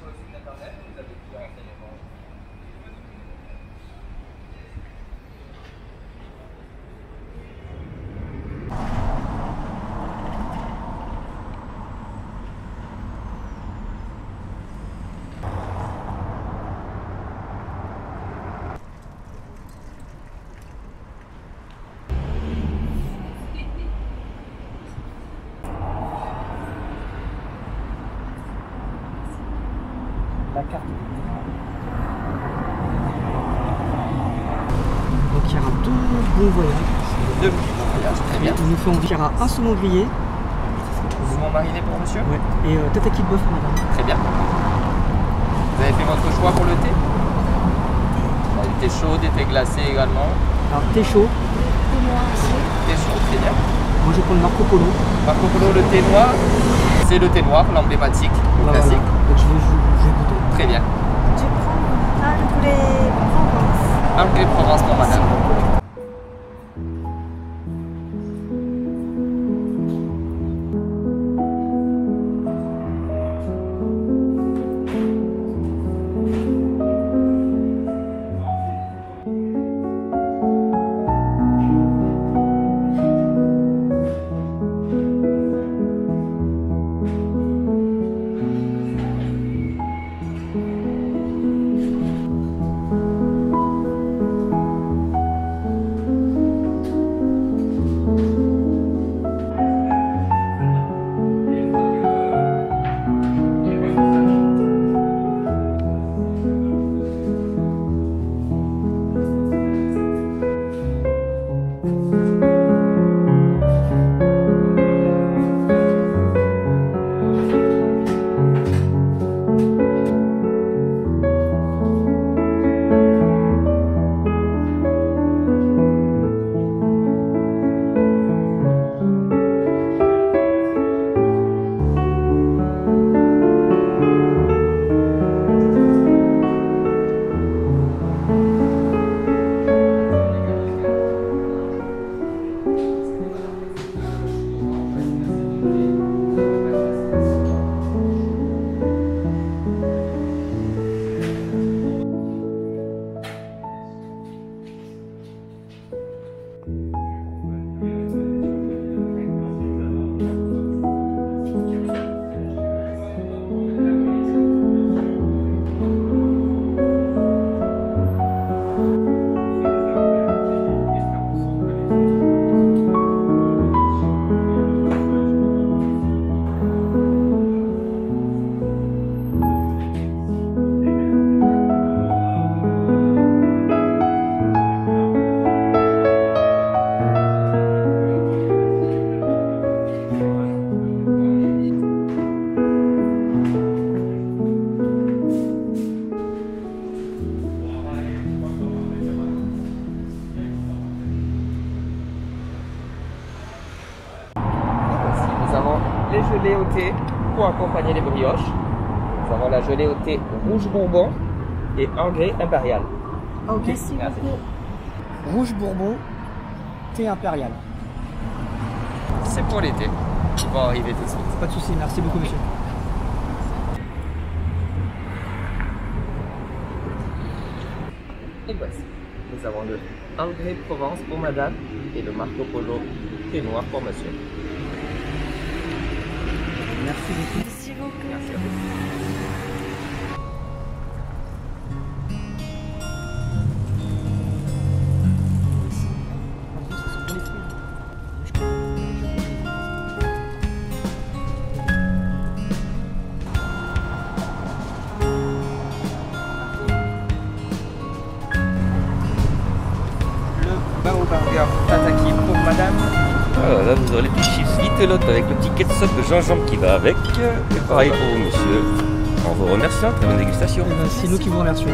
closing the down and the video after that. carte. Donc il y a un tout bon voyage. Deux minutes de voyage, très bien. Nous fait envie. un saumon grillé. Saumon mariné pour monsieur Oui. Et euh, tataki de bœuf madame. Très bien. Vous avez fait votre choix pour le thé bah, Il chaud, il était glacé également. Alors thé chaud. Thé. Thé chaud, très bien. Moi je prends le Marco Polo. Marco Polo, le thé noir. C'est le thé noir, l'emblématique, bah, classique. Donc, je vais jouer. Très bien. Je prends un poulet Provence. Un poulet de Provence pour madame. Pour accompagner les brioches. Nous avons la gelée au thé rouge bourbon et anglais impérial. Ah ok. Merci Merci. Rouge Bourbon, thé impérial. C'est pour l'été. Ils vont arriver tout de suite. Pas de souci, merci beaucoup monsieur. Et voici. Nous avons le Anglais Provence pour madame et le Marco Polo thé noir pour monsieur. Merci beaucoup. Merci beaucoup. Merci à vous. Le Bao Burger Tataki pour madame. Voilà, là vous aurez les petits chips Vitelotte avec le petit ketchup de gingembre qui va avec. Et pareil pour vous, monsieur. En vous remerciant, très bonne dégustation. Eh ben, C'est nous qui vous remercions.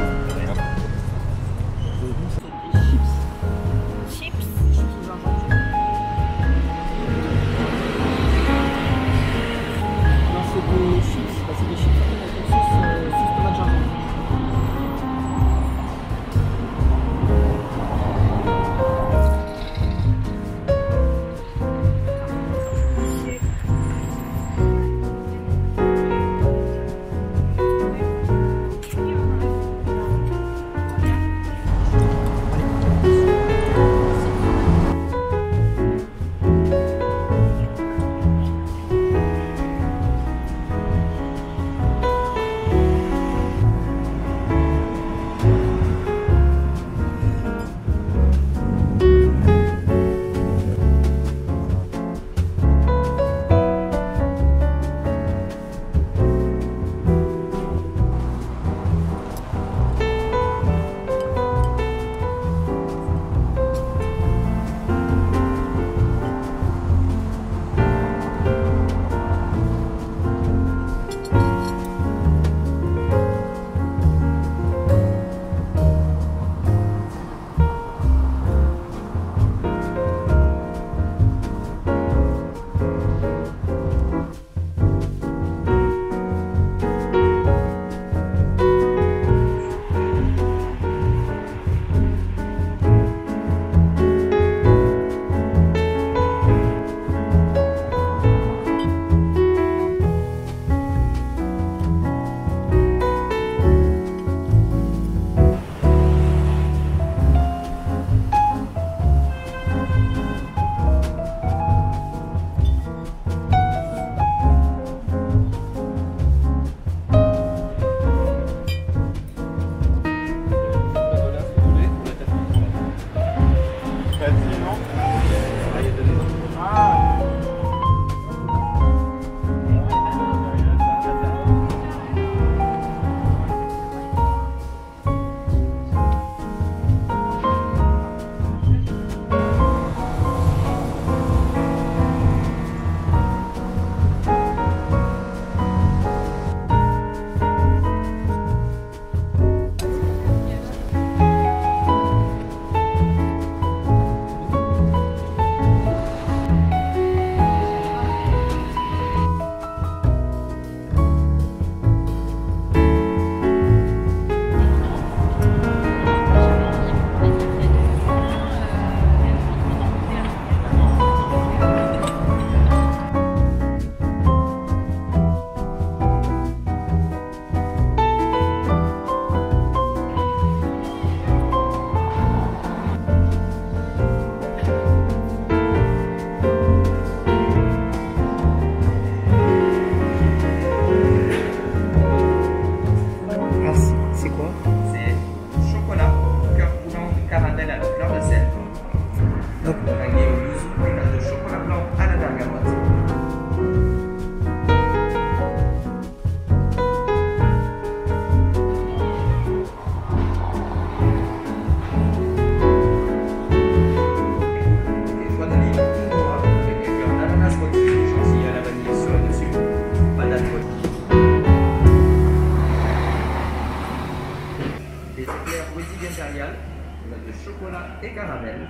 chocolat et caramel.